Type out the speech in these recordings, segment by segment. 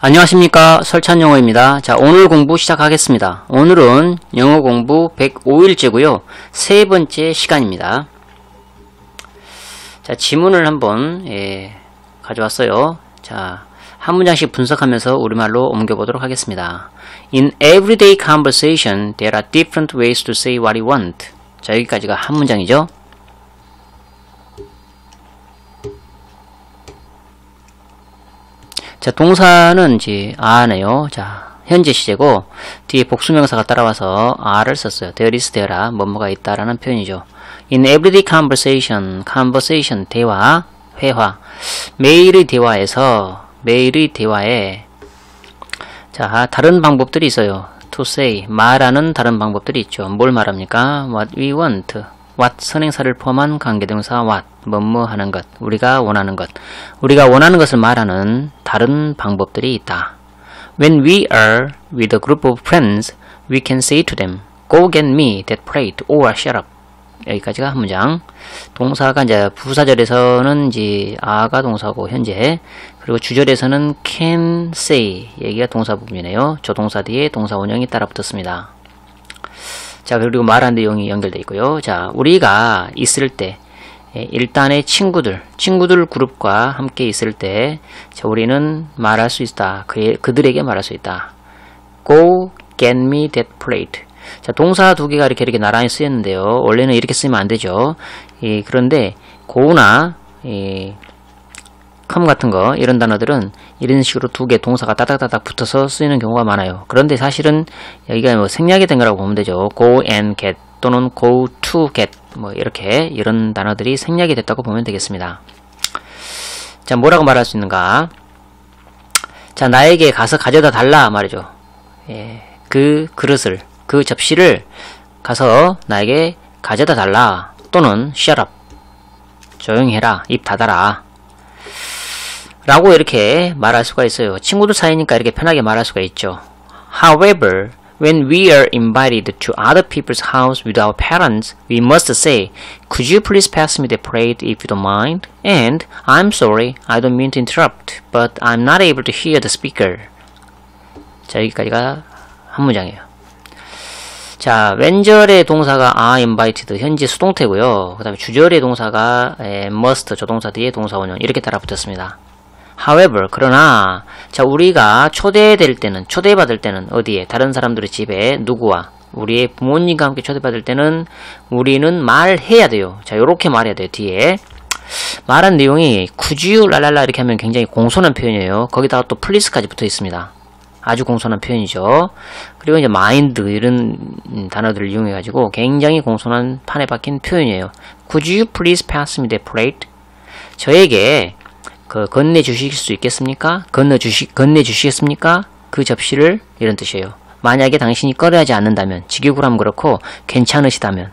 안녕하십니까 설찬영어입니다. 자 오늘 공부 시작하겠습니다. 오늘은 영어 공부 105일째고요. 세 번째 시간입니다. 자 지문을 한번 예, 가져왔어요. 자 한 문장씩 분석하면서 우리말로 옮겨보도록 하겠습니다. In everyday conversation, there are different ways to say what you want. 자 여기까지가 한 문장이죠. 자, 동사는 이제 아네요. 자, 현재 시제고 뒤에 복수명사가 따라와서 a를 썼어요. there is there라 뭐뭐가 있다라는 표현이죠. In everyday conversation, conversation 대화, 회화. 매일의 대화에서 매일의 대화에 자, 다른 방법들이 있어요. to say 말하는 다른 방법들이 있죠. 뭘 말합니까? what we want. What 선행사를 포함한 관계동사 what 뭐뭐 하는 것 우리가 원하는 것 우리가 원하는 것을 말하는 다른 방법들이 있다. When we are with a group of friends, we can say to them, Go get me that plate or shut up. 여기까지가 한 문장. 동사가 이제 부사절에서는 이제 아가 동사고 현재 그리고 주절에서는 can say 얘기가 동사 부분이네요. 조동사 뒤에 동사 원형이 따라 붙었습니다. 자, 그리고 말한 내용이 연결되어 있고요. 자, 우리가 있을 때, 예, 일단의 친구들, 친구들 그룹과 함께 있을 때, 자, 우리는 말할 수 있다. 그, 그들에게 말할 수 있다. Go get me that plate. 자, 동사 두 개가 이렇게 이렇게 나란히 쓰였는데요. 원래는 이렇게 쓰면 안 되죠. 예, 그런데, go나, 예, come 같은 거 이런 단어들은 이런 식으로 두 개 동사가 따닥따닥 붙어서 쓰이는 경우가 많아요. 그런데 사실은 여기가 뭐 생략이 된 거라고 보면 되죠. go and get 또는 go to get 뭐 이렇게 이런 단어들이 생략이 됐다고 보면 되겠습니다. 자 뭐라고 말할 수 있는가? 자 나에게 가서 가져다 달라 말이죠. 예, 그 그릇을 그 접시를 가서 나에게 가져다 달라 또는 shut up 조용히 해라 입 닫아라 라고 이렇게 말할 수가 있어요. 친구들 사이니까 이렇게 편하게 말할 수가 있죠. However, when we are invited to other people's house with our parents, we must say, Could you please pass me the plate if you don't mind? And, I'm sorry, I don't mean to interrupt, but I'm not able to hear the speaker. 자, 여기까지가 한 문장이에요. 자, 왼절의 동사가 are invited, 현재 수동태고요. 그 다음에 주절의 동사가 must, 조동사 뒤에 동사 원형 이렇게 따라 붙었습니다. However, 그러나 자 우리가 초대될 때는 초대받을 때는 어디에 다른 사람들의 집에 누구와 우리의 부모님과 함께 초대받을 때는 우리는 말해야 돼요. 자 이렇게 말해야 돼요. 뒤에 말한 내용이 쿠지유 랄랄라 이렇게 하면 굉장히 공손한 표현이에요. 거기다가 또 플리스까지 붙어 있습니다. 아주 공손한 표현이죠. 그리고 이제 마인드 이런 단어들을 이용해 가지고 굉장히 공손한 판에 박힌 표현이에요. Could you please pass? 저에게 그 건네 주실 수 있겠습니까? 건너 주시 건네 주시겠습니까? 그 접시를 이런 뜻이에요. 만약에 당신이 꺼려하지 않는다면 직역으로 그렇고 괜찮으시다면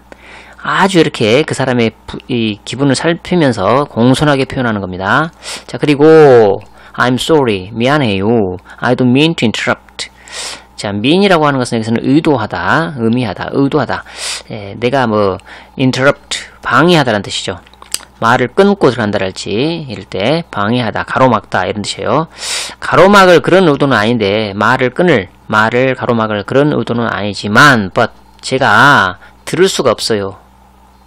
아주 이렇게 그 사람의 부, 이 기분을 살피면서 공손하게 표현하는 겁니다. 자 그리고 I'm sorry 미안해요. I don't mean to interrupt. 자, mean이라고 하는 것은 여기서는 의도하다, 의미하다, 의도하다. 에, 내가 뭐 interrupt 방해하다라는 뜻이죠. 말을 끊고 들어간다랄지 이럴 때 방해하다, 가로막다 이런 뜻이에요. 가로막을 그런 의도는 아닌데 말을 끊을, 말을 가로막을 그런 의도는 아니지만 but 제가 들을 수가 없어요.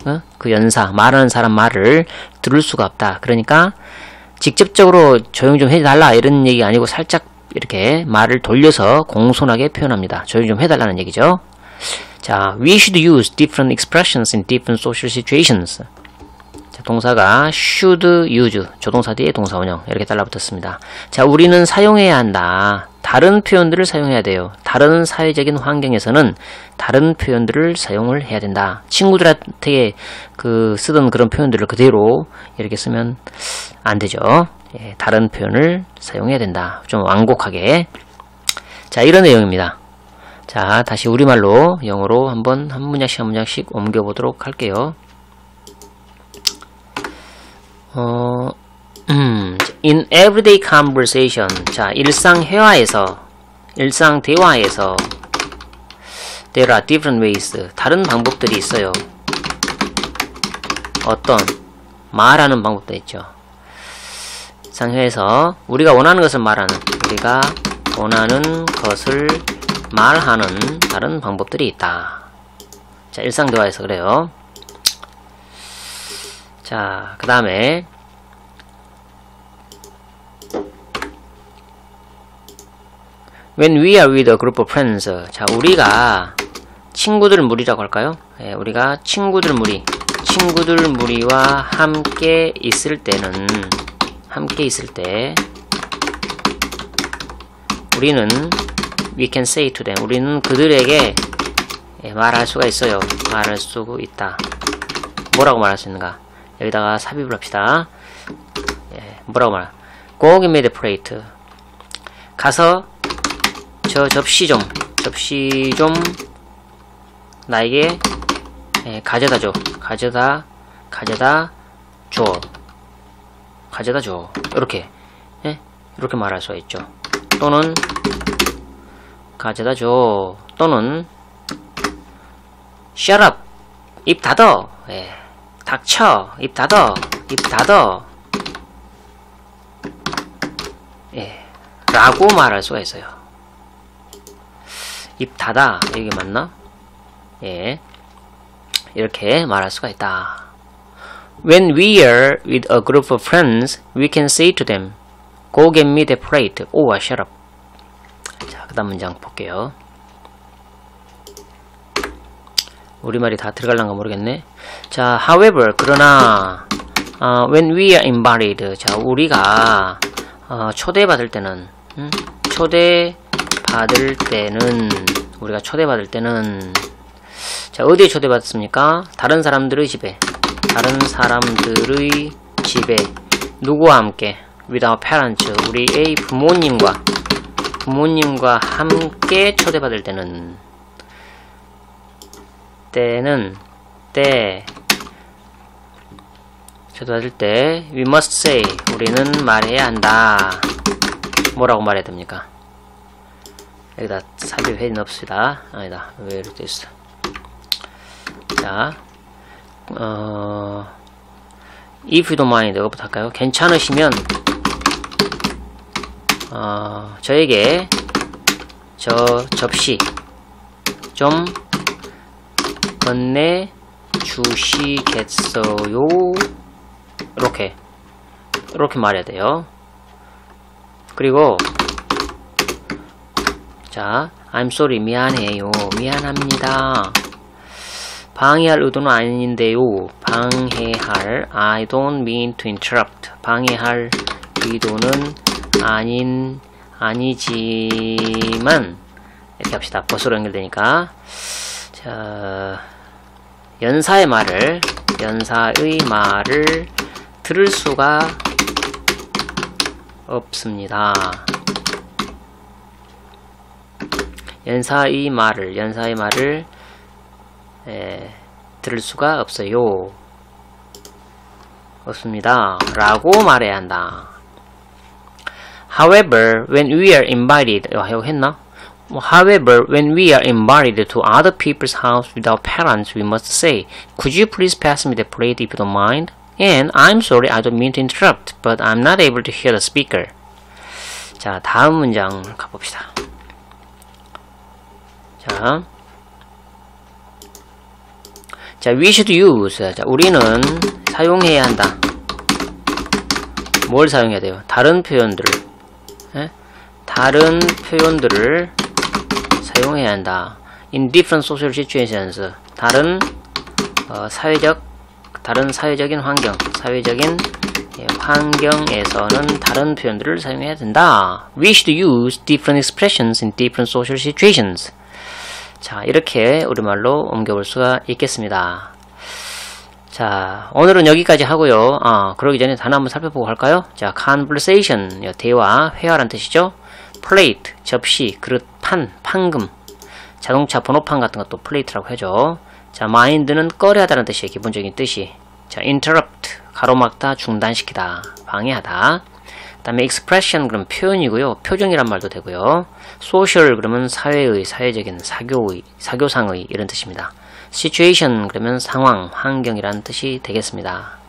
어? 그 연사, 말하는 사람 말을 들을 수가 없다. 그러니까 직접적으로 조용 좀 해달라 이런 얘기 아니고 살짝 이렇게 말을 돌려서 공손하게 표현합니다. 조용 좀 해달라는 얘기죠. 자, we should use different expressions in different social situations. 자, 동사가 should use, 조동사 뒤에 동사 원형 이렇게 달라붙었습니다. 자, 우리는 사용해야 한다. 다른 표현들을 사용해야 돼요. 다른 사회적인 환경에서는 다른 표현들을 사용을 해야 된다. 친구들한테 그 쓰던 그런 표현들을 그대로 이렇게 쓰면 안 되죠. 예, 다른 표현을 사용해야 된다. 좀 완곡하게. 자, 이런 내용입니다. 자, 다시 우리말로 영어로 한번 한 문장씩 한 문장씩 옮겨보도록 할게요. 어, 음, in everyday conversation. 자, 일상 회화에서, 일상 대화에서, there are different ways. 다른 방법들이 있어요. 어떤, 말하는 방법도 있죠. 상회에서 우리가 원하는 것을 말하는 우리가 원하는 것을 말하는 다른 방법들이 있다. 자, 일상 대화에서 그래요. 자, 그 다음에 When we are with a group of friends. 자, 우리가 친구들 무리라고 할까요? 예, 우리가 친구들 무리, 친구들 무리와 함께 있을 때는 함께 있을 때 우리는 we can say to them. 우리는 그들에게 예, 말할 수가 있어요. 말할 수 있다. 뭐라고 말할 수 있는가? 여기다가 삽입을 합시다. 예, 뭐라고 말? Go give me the plate. 가서 저 접시 좀, 접시 좀 나에게 예, 가져다 줘. 가져다, 가져다 줘. 가져다 줘. 이렇게, 예? 이렇게 말할 수가 있죠. 또는 가져다 줘. 또는 shut up. 입 닫어. 예. 닥쳐. 입 닫어. 입 닫어. 예. 라고 말할 수가 있어요. 입 닫아. 이게 맞나? 예. 이렇게 말할 수가 있다. When we are with a group of friends, we can say to them, Go get me the plate. or shut up. 자, 그 다음 문장 볼게요. 우리말이 다 들어갈란가 모르겠네. 자, however, 그러나, 어, when we are invited. 자, 우리가, 어, 초대받을 때는, 음? 초대받을 때는, 우리가 초대받을 때는, 자, 어디에 초대받습니까? 다른 사람들의 집에. 다른 사람들의 집에. 누구와 함께? with our parents. 우리의 부모님과, 부모님과 함께 초대받을 때는, 때는, 때, 초대받을 때, we must say. 우리는 말해야 한다. 뭐라고 말해야 됩니까? 여기다 삽입해 넣읍시다. 아니다. 왜 이렇게 있어? 자, 어, if you don't mind, 이거부터 할까요? 괜찮으시면, 어, 저에게 저 접시 좀 건네 주시겠어요? 이렇게, 이렇게 말해야 돼요. 그리고, 자, I'm sorry, 미안해요. 미안합니다. 방해할 의도는 아닌데요. 방해할 I don't mean to interrupt. 방해할 의도는 아닌 아니지만 이렇게 합시다. 버스로 연결되니까 자 연사의 말을 연사의 말을 들을 수가 없습니다. 연사의 말을 연사의 말을 에, 들을 수가 없어요. 없습니다. 라고 말해야 한다. However, when we are invited, 아, 이거 했나? However, when we are invited to other people's house without parents, we must say, Could you please pass me the plate if you don't mind? And I'm sorry, I don't mean to interrupt, but I'm not able to hear the speaker. 자, 다음 문장 가봅시다. 자, 자, we should use. 자, 우리는 사용해야 한다. 뭘 사용해야 돼요? 다른 표현들을. 예? 다른 표현들을 사용해야 한다. In different social situations. 다른 어, 사회적 다른 사회적인 환경, 사회적인 예, 환경에서는 다른 표현들을 사용해야 된다. We should use different expressions in different social situations. 자, 이렇게 우리말로 옮겨볼 수가 있겠습니다. 자, 오늘은 여기까지 하고요. 아, 그러기 전에 단어 한번 살펴보고 할까요? 자, conversation, 대화, 회화란 뜻이죠. Plate, 접시, 그릇, 판, 판금. 자동차 번호판 같은 것도 플레이트라고 하죠. 자, mind는 꺼려하다는 뜻이에요. 기본적인 뜻이. 자, interrupt, 가로막다, 중단시키다, 방해하다. 그 다음에 expression 그럼 표현이고요. 표정이란 말도 되고요. social 그러면 사회의, 사회적인, 사교의, 사교상의 이런 뜻입니다. situation 그러면 상황, 환경이라는 뜻이 되겠습니다.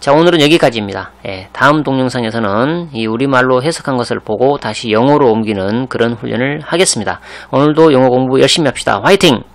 자, 오늘은 여기까지입니다. 예, 다음 동영상에서는 이 우리말로 해석한 것을 보고 다시 영어로 옮기는 그런 훈련을 하겠습니다. 오늘도 영어 공부 열심히 합시다. 화이팅!